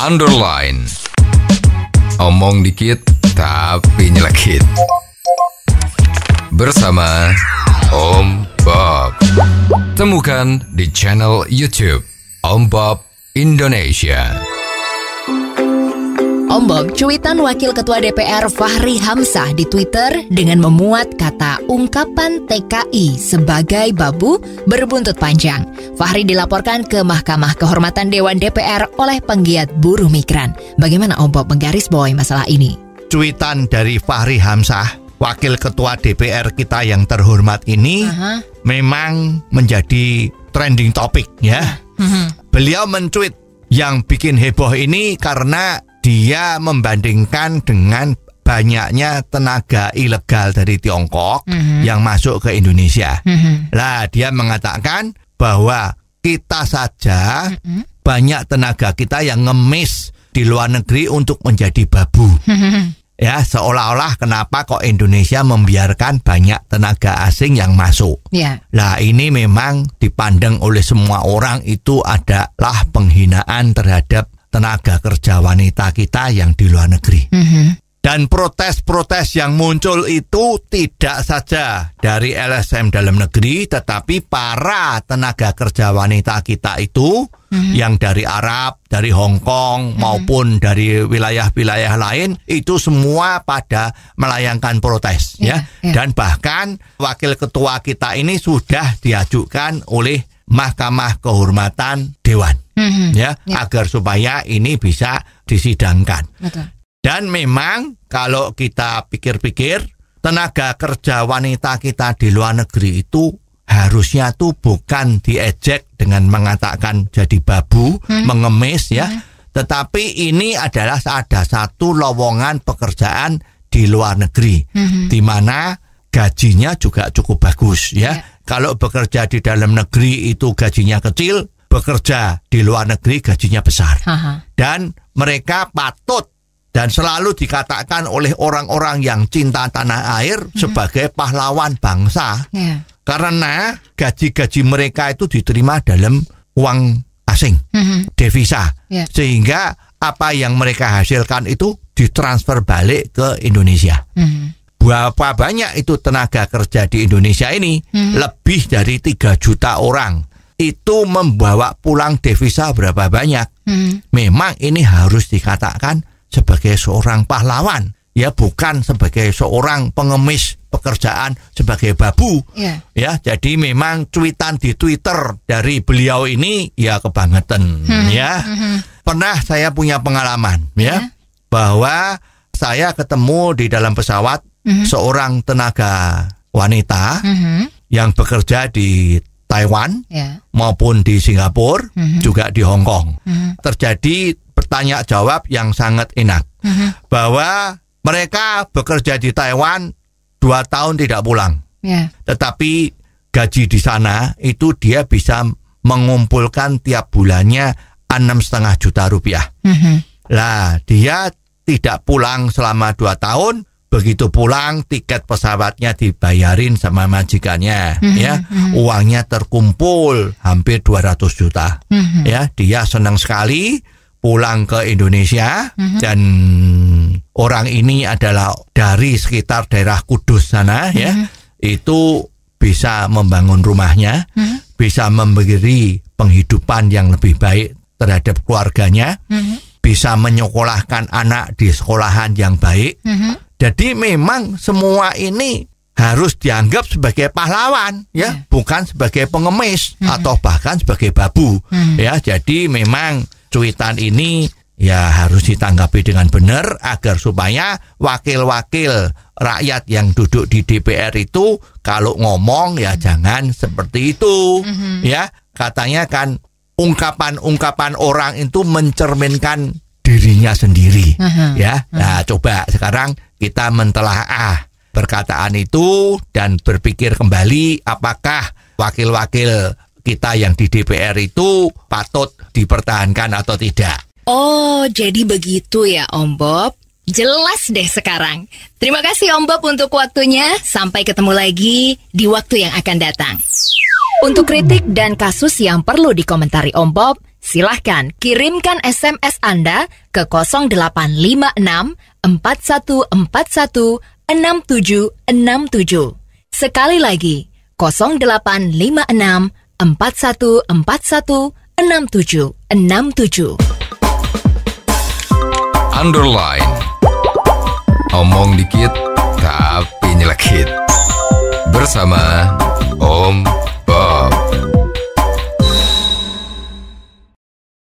underline. Omong dikit tapi nyelekit. Bersama Om Bob. Temukan di channel YouTube Om Bob Indonesia. Om Bob, cuitan Wakil Ketua DPR Fahri Hamzah di Twitter dengan memuat kata ungkapan TKI sebagai babu berbuntut panjang. Fahri dilaporkan ke Mahkamah Kehormatan Dewan DPR oleh penggiat buruh migran. Bagaimana Om Bob menggarisbawahi masalah ini? Cuitan dari Fahri Hamzah, Wakil Ketua DPR kita yang terhormat ini Aha. memang menjadi trending topik ya. Beliau mencuit yang bikin heboh ini karena dia membandingkan dengan banyaknya tenaga ilegal dari Tiongkok yang masuk ke Indonesia. Lah dia mengatakan bahwa kita saja banyak tenaga kita yang ngemis di luar negeri untuk menjadi babu. Ya, seolah-olah kenapa kok Indonesia membiarkan banyak tenaga asing yang masuk. Ya. Lah ini memang dipandang oleh semua orang itu adalah penghinaan terhadap tenaga kerja wanita kita yang di luar negeri. Dan protes-protes yang muncul itu tidak saja dari LSM dalam negeri, tetapi para tenaga kerja wanita kita itu yang dari Arab, dari Hong Kong maupun dari wilayah-wilayah lain itu semua pada melayangkan protes Ya, ya. ya. Dan bahkan wakil ketua kita ini sudah diajukan oleh Mahkamah Kehormatan Dewan ya, Ya. agar supaya ini bisa disidangkan. Betul. Dan memang kalau kita pikir-pikir tenaga kerja wanita kita di luar negeri itu harusnya tuh bukan diejek dengan mengatakan jadi babu, mengemis ya. Tetapi ini adalah ada satu lowongan pekerjaan di luar negeri di mana gajinya juga cukup bagus ya. Ya. Kalau bekerja di dalam negeri itu gajinya kecil, bekerja di luar negeri gajinya besar Haha. dan mereka patut dan selalu dikatakan oleh orang-orang yang cinta tanah air sebagai pahlawan bangsa Ya. karena gaji-gaji mereka itu diterima dalam uang asing, devisa, Ya. sehingga apa yang mereka hasilkan itu ditransfer balik ke Indonesia. Mhm. Berapa banyak itu tenaga kerja di Indonesia ini? Lebih dari 3 juta orang. Itu membawa pulang devisa berapa banyak? Mhm. Memang ini harus dikatakan sebagai seorang pahlawan, ya bukan sebagai seorang pengemis pekerjaan sebagai babu. Ya. Ya, jadi memang cuitan di Twitter dari beliau ini ya kebangetan ya. Pernah saya punya pengalaman ya bahwa saya ketemu di dalam pesawat seorang tenaga wanita Mhm. yang bekerja di Taiwan Ya. maupun di Singapura juga di Hong Kong. Terjadi bertanya jawab yang sangat enak bahwa mereka bekerja di Taiwan dua tahun tidak pulang Ya. tetapi gaji di sana itu dia bisa mengumpulkan tiap bulannya enam setengah juta rupiah. Mhm. Lah dia tidak pulang selama dua tahun. Begitu pulang tiket pesawatnya dibayarin sama majikannya, ya. uangnya terkumpul hampir 200 juta, ya dia senang sekali pulang ke Indonesia dan orang ini adalah dari sekitar daerah Kudus sana, ya. Itu bisa membangun rumahnya, bisa memberi penghidupan yang lebih baik terhadap keluarganya, bisa menyekolahkan anak di sekolahan yang baik. Jadi memang semua ini harus dianggap sebagai pahlawan ya, bukan sebagai pengemis atau bahkan sebagai babu. Ya, jadi memang cuitan ini ya harus ditanggapi dengan benar agar supaya wakil-wakil rakyat yang duduk di DPR itu kalau ngomong ya jangan seperti itu ya. Katanya kan ungkapan-ungkapan orang itu mencerminkan dirinya sendiri ya. Nah coba sekarang kita mentelaah perkataan itu dan berpikir kembali apakah wakil-wakil kita yang di DPR itu patut dipertahankan atau tidak Oh, jadi begitu ya Om Bob. Jelas deh sekarang. Terima kasih Om Bob untuk waktunya. Sampai ketemu lagi di waktu yang akan datang. Untuk kritik dan kasus yang perlu dikomentari Om Bob, Silahkan kirimkan SMS Anda ke 0856 4141 6767. Sekali lagi, 0856 4141 6767. Underline. Omong dikit tapi nyelekit. Bersama Om